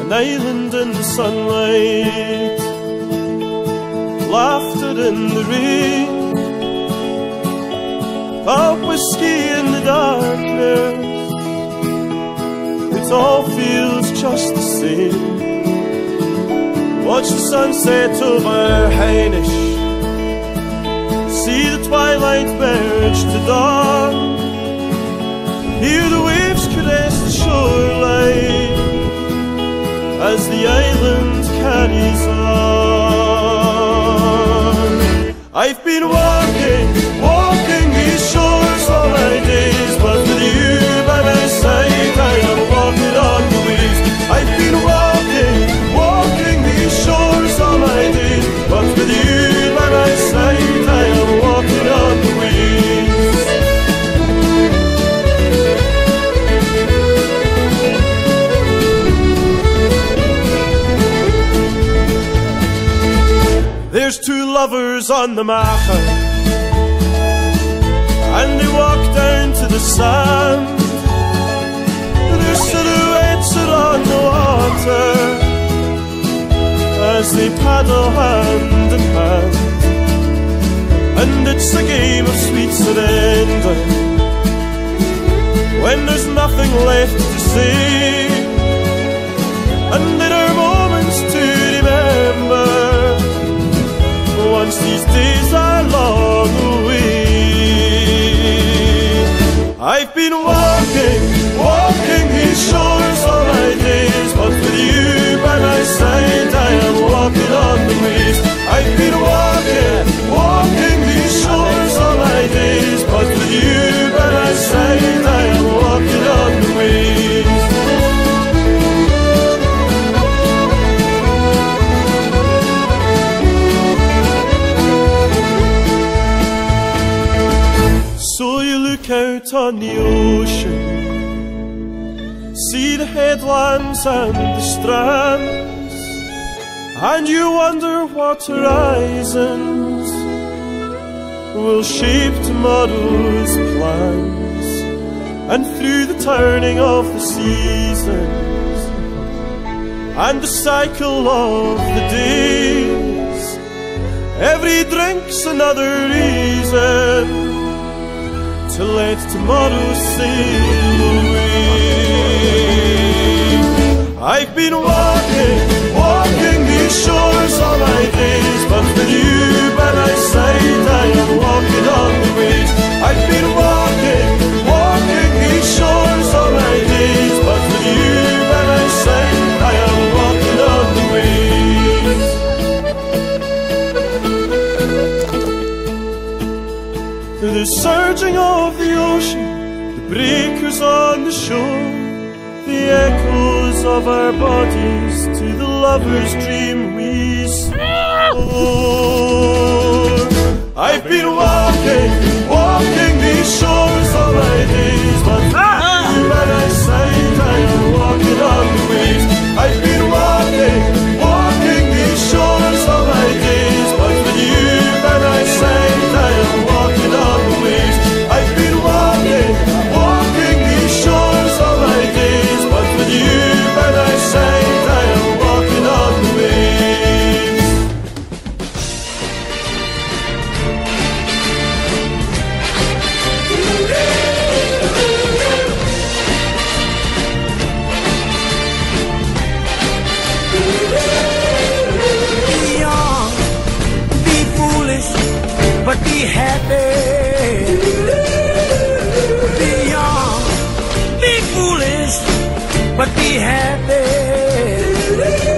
An island in the sunlight, laughter in the rain, pub whiskey in the darkness. It all feels just the same. Watch the sunset over Hynish, see the twilight merge to dawn, hear the waves caress the shoreline as the island carries on. There's two lovers on the machair And they walk down to the sand. Their silhouettes are on the water As they paddle hand in hand. And it's a game of sweet surrender When there's nothing left to say once these days are long away. I've been out on the ocean, see the headlands and the strands, and you wonder what horizons will shape tomorrow's plans. And through the turning of the seasons and the cycle of the days, every drink's another reason let tomorrow sail away. I've been The surging of the ocean, the breakers on the shore, the echoes of our bodies to the lover's dream we snore. I've been walking, walking these shores all my days, but ah! you be happy. Be young, be foolish, but be happy.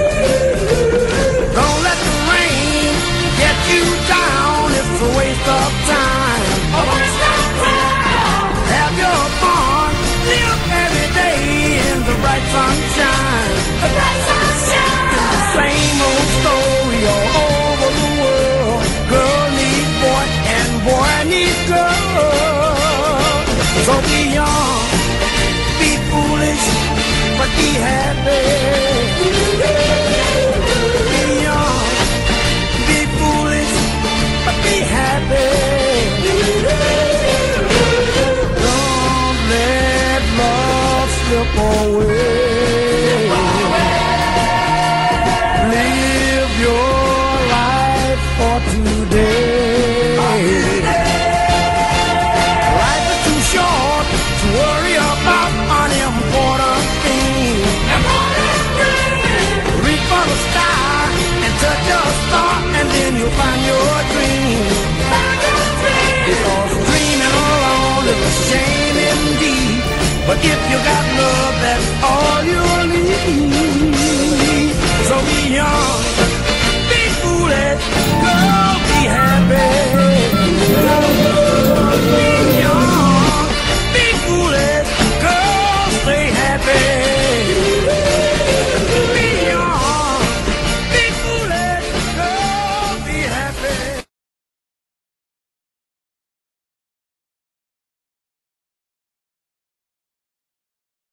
So be young, be foolish, but be happy. you'll find your dream. Because dreaming alone is a shame indeed. But if you got